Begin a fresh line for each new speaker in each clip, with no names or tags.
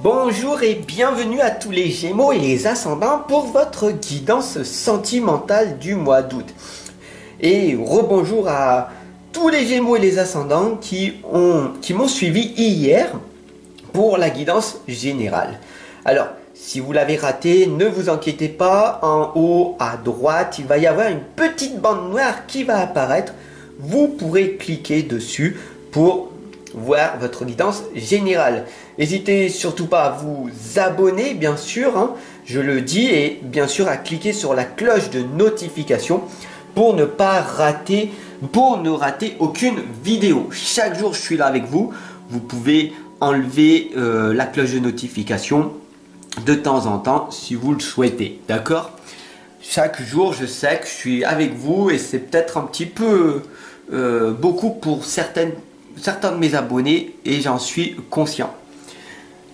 Bonjour et bienvenue à tous les Gémeaux et les Ascendants pour votre guidance sentimentale du mois d'août. Et rebonjour à tous les Gémeaux et les Ascendants qui ont qui m'ont suivi hier pour la guidance générale. Alors, si vous l'avez raté, ne vous inquiétez pas, en haut à droite, il va y avoir une petite bande noire qui va apparaître. Vous pourrez cliquer dessus pour voir votre guidance générale. N'hésitez surtout pas à vous abonner, bien sûr, hein, je le dis, et bien sûr à cliquer sur la cloche de notification pour ne pas rater, pour ne rater aucune vidéo. Chaque jour, je suis là avec vous. Vous pouvez enlever euh, la cloche de notification de temps en temps si vous le souhaitez. D'accord? Chaque jour, je sais que je suis avec vous et c'est peut-être un petit peu euh, beaucoup pour certaines, certains de mes abonnés et j'en suis conscient.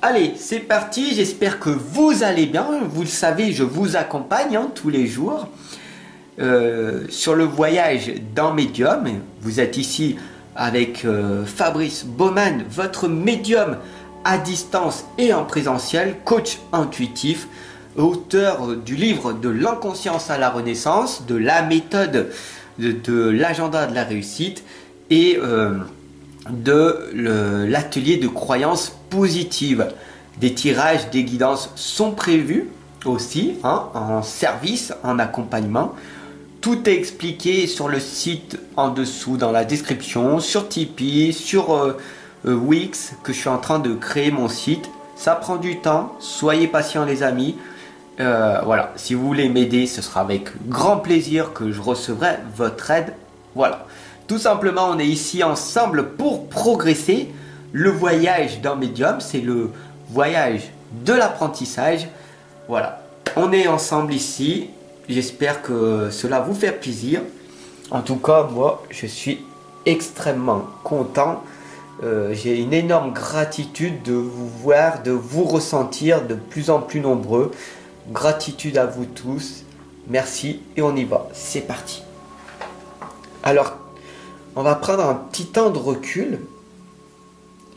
Allez, c'est parti. J'espère que vous allez bien. Vous le savez, je vous accompagne hein, tous les jours euh, sur le voyage dans Medium. Vous êtes ici avec euh, Fabrice Baumann, votre médium à distance et en présentiel, coach intuitif, auteur du livre de l'inconscience à la renaissance, de la méthode de, l'agenda de la réussite et euh, de l'atelier de croyances positives. Des tirages, des guidances sont prévus aussi hein, en service, en accompagnement. Tout est expliqué sur le site en dessous dans la description, sur Tipeee, sur euh, euh, Wix, que je suis en train de créer mon site. Ça prend du temps, soyez patients les amis. Euh, voilà, si vous voulez m'aider, ce sera avec grand plaisir que je recevrai votre aide. Voilà, tout simplement, on est ici ensemble pour progresser. Le voyage d'un médium, c'est le voyage de l'apprentissage. Voilà, on est ensemble ici. J'espère que cela vous fait plaisir. En tout cas, moi, je suis extrêmement content. Euh, j'ai une énorme gratitude de vous voir, de vous ressentir de plus en plus nombreux. Gratitude à vous tous. Merci et on y va. C'est parti. Alors, on va prendre un petit temps de recul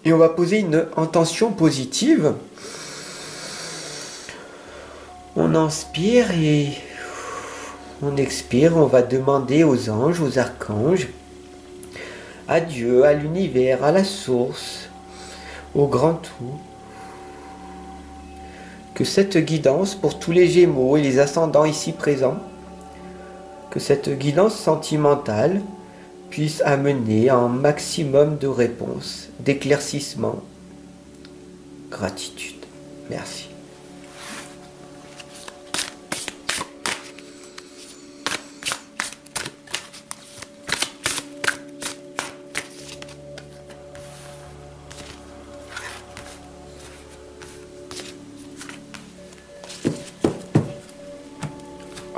et on va poser une intention positive. On inspire et on expire. On va demander aux anges, aux archanges, à Dieu, à l'univers, à la source, au grand tout, que cette guidance pour tous les Gémeaux et les ascendants ici présents, que cette guidance sentimentale puisse amener un maximum de réponses, d'éclaircissements. Gratitude. Merci.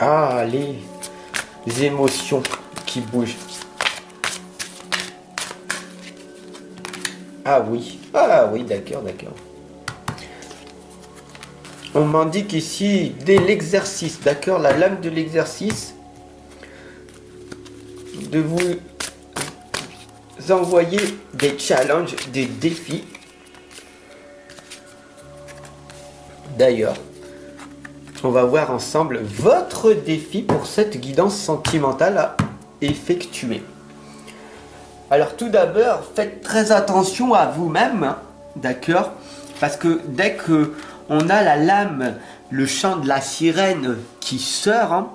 Ah, les émotions qui bougent. Ah oui. Ah oui, d'accord, d'accord. On m'indique ici dès l'exercice, d'accord, la lame de l'exercice, de vous envoyer des challenges, des défis. D'ailleurs, on va voir ensemble votre défi pour cette guidance sentimentale à effectuer. Alors tout d'abord, faites très attention à vous-même, hein, d'accord? Parce que dès que on a la lame, le chant de la sirène qui sort, hein,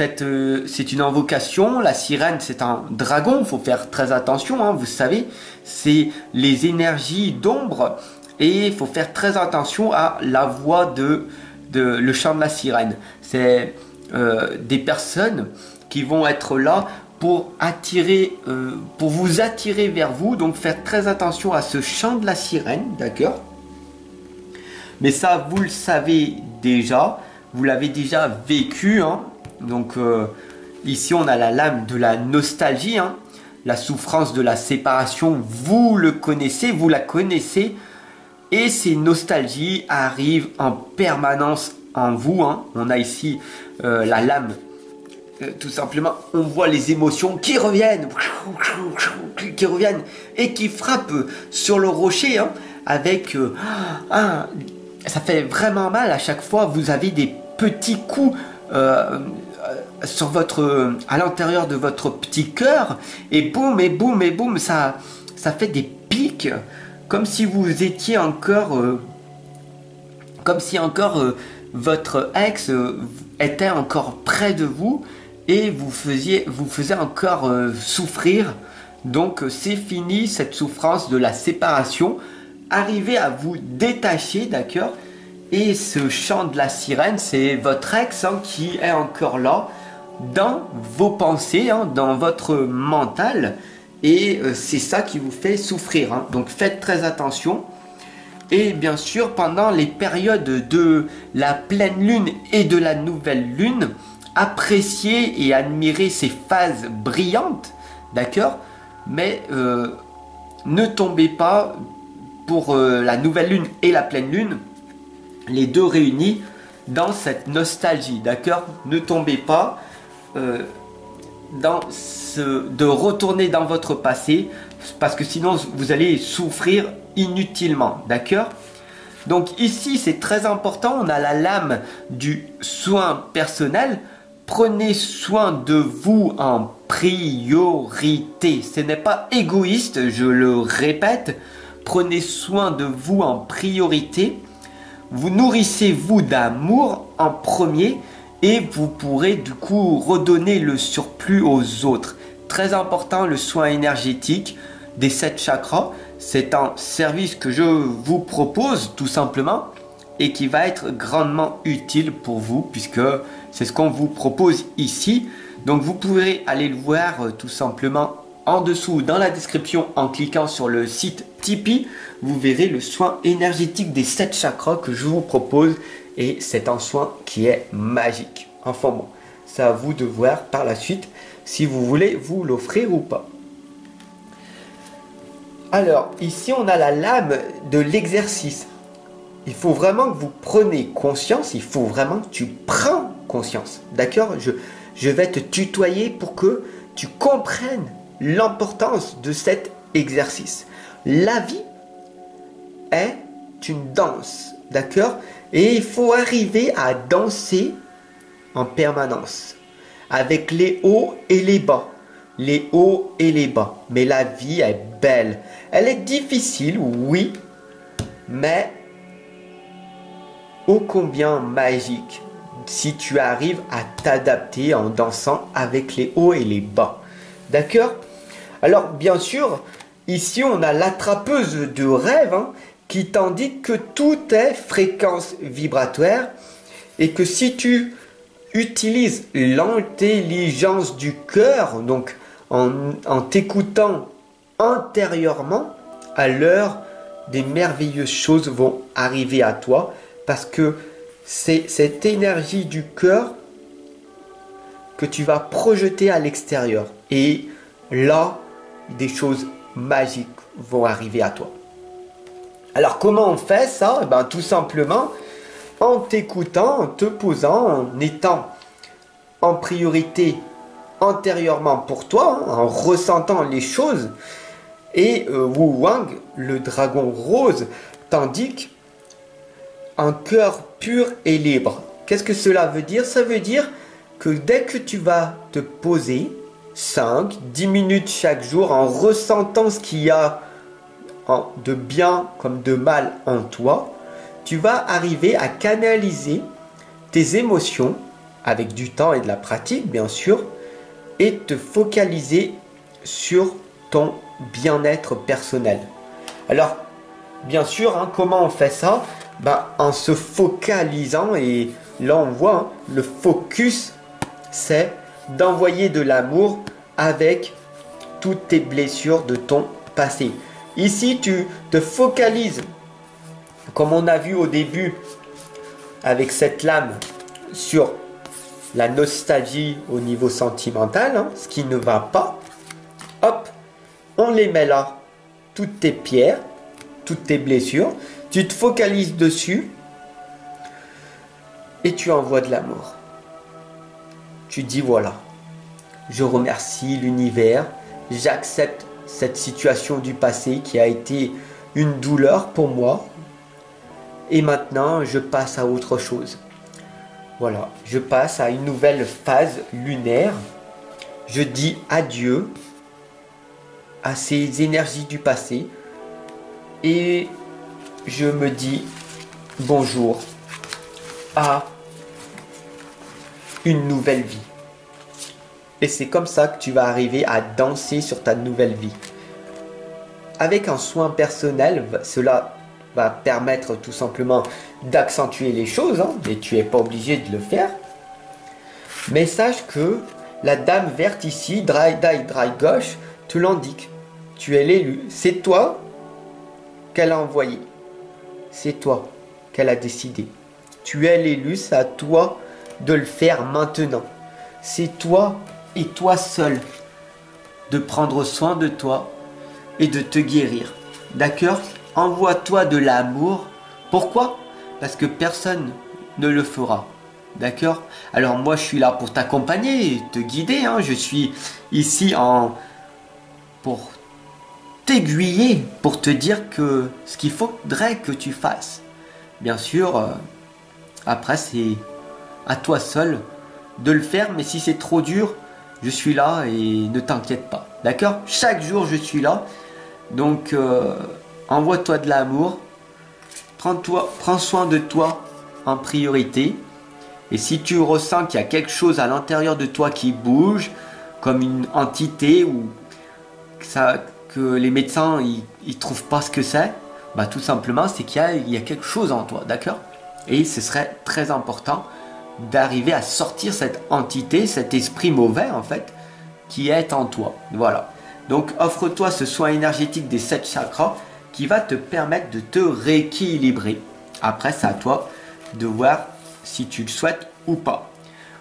euh, c'est une invocation. La sirène, c'est un dragon. Il faut faire très attention. Hein, vous savez, c'est les énergies d'ombre et il faut faire très attention à la voix de le chant de la sirène. C'est euh, des personnes qui vont être là pour attirer, euh, pour vous attirer vers vous. Donc faites très attention à ce chant de la sirène, d'accord? Mais ça, vous le savez déjà, vous l'avez déjà vécu. Hein Donc euh, ici, on a la lame de la nostalgie, hein la souffrance de la séparation. Vous le connaissez, vous la connaissez. Et ces nostalgies arrivent en permanence en vous. Hein. On a ici euh, la lame. Euh, tout simplement, on voit les émotions qui reviennent, qui reviennent et qui frappent sur le rocher. Hein. avec euh, ça fait vraiment mal à chaque fois. Vous avez des petits coups euh, à l'intérieur de votre petit cœur et boum et boum et boum ça ça fait des pics comme si vous étiez encore comme si encore votre ex était encore près de vous et vous faisiez encore souffrir donc c'est fini cette souffrance de la séparation. Arrivez à vous détacher, d'accord? Et ce chant de la sirène, c'est votre ex hein, qui est encore là dans vos pensées, hein, dans votre mental. Et euh, c'est ça qui vous fait souffrir. Hein. Donc faites très attention. Et bien sûr, pendant les périodes de la pleine lune et de la nouvelle lune, appréciez et admirez ces phases brillantes, d'accord? Mais euh, ne tombez pas pour euh, la nouvelle lune et la pleine lune, les deux réunis dans cette nostalgie, d'accord? Ne tombez pas euh, dans ce, de retourner dans votre passé, parce que sinon vous allez souffrir inutilement, d'accord? Donc ici c'est très important, on a la lame du soin personnel, prenez soin de vous en priorité. Ce n'est pas égoïste, je le répète. Prenez soin de vous en priorité. Vous nourrissez-vous d'amour en premier et vous pourrez du coup redonner le surplus aux autres. Très important le soin énergétique des sept chakras. C'est un service que je vous propose tout simplement et qui va être grandement utile pour vous puisque c'est ce qu'on vous propose ici. Donc vous pourrez aller le voir euh, tout simplement en dessous dans la description en cliquant sur le site Tipeee. Vous verrez le soin énergétique des 7 chakras que je vous propose et c'est un soin qui est magique. Enfin bon, c'est à vous de voir par la suite si vous voulez vous l'offrir ou pas. Alors, ici on a la lame de l'exercice. Il faut vraiment que vous preniez conscience, il faut vraiment que tu prends D'accord? Je vais te tutoyer pour que tu comprennes l'importance de cet exercice. La vie est une danse, d'accord? Et il faut arriver à danser en permanence, avec les hauts et les bas, les hauts et les bas. Mais la vie est belle. Elle est difficile, oui, mais ô combien magique si tu arrives à t'adapter en dansant avec les hauts et les bas. D'accord? Alors bien sûr, ici on a l'attrapeuse de rêve hein, qui t'indique que tout est fréquence vibratoire et que si tu utilises l'intelligence du cœur, donc en, en t'écoutant intérieurement, alors des merveilleuses choses vont arriver à toi parce que c'est cette énergie du cœur que tu vas projeter à l'extérieur. Et là, des choses magiques vont arriver à toi. Alors comment on fait ça? Eh ben, Tout simplement en t'écoutant, en te posant, en étant en priorité antérieurement pour toi, hein, en ressentant les choses. Et euh, Wu Wang, le dragon rose, t'indique un cœur pur et libre. Qu'est-ce que cela veut dire? Ça veut dire que dès que tu vas te poser 5, 10 minutes chaque jour en ressentant ce qu'il y a de bien comme de mal en toi, tu vas arriver à canaliser tes émotions avec du temps et de la pratique bien sûr et te focaliser sur ton bien-être personnel. Alors, bien sûr, hein, comment on fait ça? Bah, en se focalisant, et là on voit, hein, le focus, c'est d'envoyer de l'amour avec toutes tes blessures de ton passé. Ici, tu te focalises, comme on a vu au début avec cette lame, sur la nostalgie au niveau sentimental, hein, ce qui ne va pas. Hop, on les met là, toutes tes pierres, toutes tes blessures. Tu te focalises dessus et tu envoies de l'amour. Tu dis voilà, je remercie l'univers, j'accepte cette situation du passé qui a été une douleur pour moi. Et maintenant, je passe à autre chose. Voilà, je passe à une nouvelle phase lunaire. Je dis adieu à ces énergies du passé. Et je me dis bonjour à une nouvelle vie. Et c'est comme ça que tu vas arriver à danser sur ta nouvelle vie. Avec un soin personnel, cela va permettre tout simplement d'accentuer les choses, hein, mais tu n'es pas obligé de le faire. Mais sache que la dame verte ici, dry, dry, dry gauche, te l'indique. Tu es l'élu. C'est toi qu'elle a envoyé. C'est toi qu'elle a décidé. Tu es l'élu, c'est à toi de le faire maintenant. C'est toi et toi seul de prendre soin de toi et de te guérir. D'accord? Envoie-toi de l'amour. Pourquoi? Parce que personne ne le fera. D'accord? Alors moi je suis là pour t'accompagner, te guider. Hein. Je suis ici en pour t'aiguiller, pour te dire que ce qu'il faudrait que tu fasses. Bien sûr, euh, après c'est à toi seul de le faire, mais si c'est trop dur, je suis là et ne t'inquiète pas. D'accord? Chaque jour, je suis là. Donc, euh, envoie-toi de l'amour. Prends, prends soin de toi en priorité. Et si tu ressens qu'il y a quelque chose à l'intérieur de toi qui bouge, comme une entité ou ça, les médecins ils, trouvent pas ce que c'est, bah tout simplement c'est qu'il y, y a, quelque chose en toi, d'accord? Et ce serait très important d'arriver à sortir cette entité, cet esprit mauvais en fait, qui est en toi. Voilà. Donc offre-toi ce soin énergétique des sept chakras qui va te permettre de te rééquilibrer. Après, c'est à toi de voir si tu le souhaites ou pas.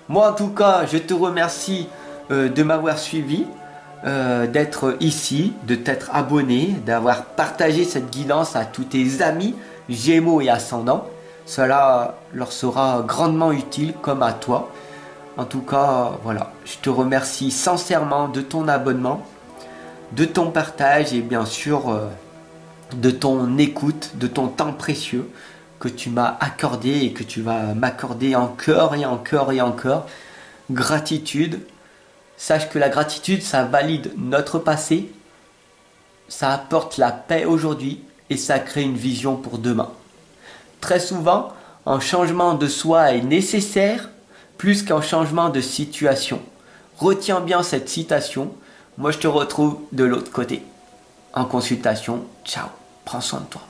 Moi, en tout cas, je te remercie euh, de m'avoir suivi, euh, d'être ici, de t'être abonné, d'avoir partagé cette guidance à tous tes amis Gémeaux et Ascendants. Cela leur sera grandement utile comme à toi. En tout cas, voilà, je te remercie sincèrement de ton abonnement, de ton partage et bien sûr euh, de ton écoute, de ton temps précieux que tu m'as accordé et que tu vas m'accorder encore et encore et encore. Gratitude. Sache que la gratitude, ça valide notre passé, ça apporte la paix aujourd'hui et ça crée une vision pour demain. Très souvent, un changement de soi est nécessaire plus qu'un changement de situation. Retiens bien cette citation. Moi, je te retrouve de l'autre côté. En consultation. Ciao. Prends soin de toi.